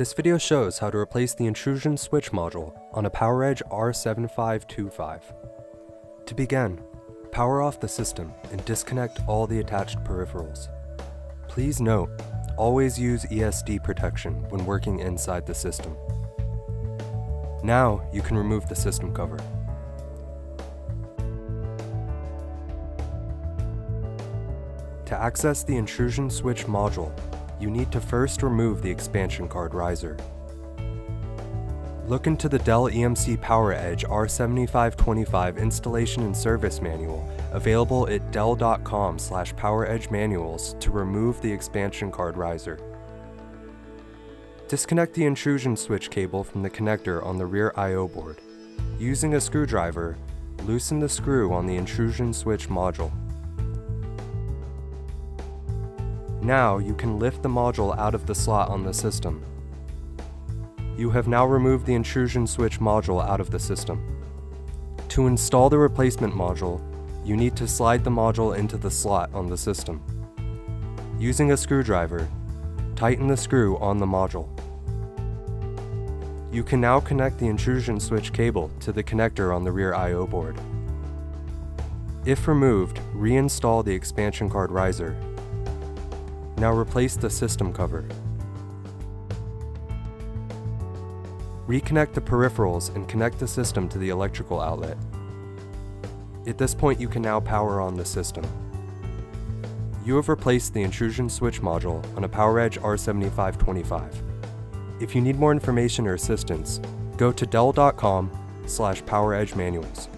This video shows how to replace the intrusion switch module on a PowerEdge R7525. To begin, power off the system and disconnect all the attached peripherals. Please note, always use ESD protection when working inside the system. Now you can remove the system cover. To access the intrusion switch module, you need to first remove the expansion card riser. Look into the Dell EMC PowerEdge R7525 installation and service manual available at dell.com slash poweredgemanuals to remove the expansion card riser. Disconnect the intrusion switch cable from the connector on the rear I.O. board. Using a screwdriver, loosen the screw on the intrusion switch module. Now you can lift the module out of the slot on the system. You have now removed the intrusion switch module out of the system. To install the replacement module, you need to slide the module into the slot on the system. Using a screwdriver, tighten the screw on the module. You can now connect the intrusion switch cable to the connector on the rear I.O. board. If removed, reinstall the expansion card riser. Now replace the system cover. Reconnect the peripherals and connect the system to the electrical outlet. At this point you can now power on the system. You have replaced the intrusion switch module on a PowerEdge R7525. If you need more information or assistance, go to dell.com slash poweredgemanuals.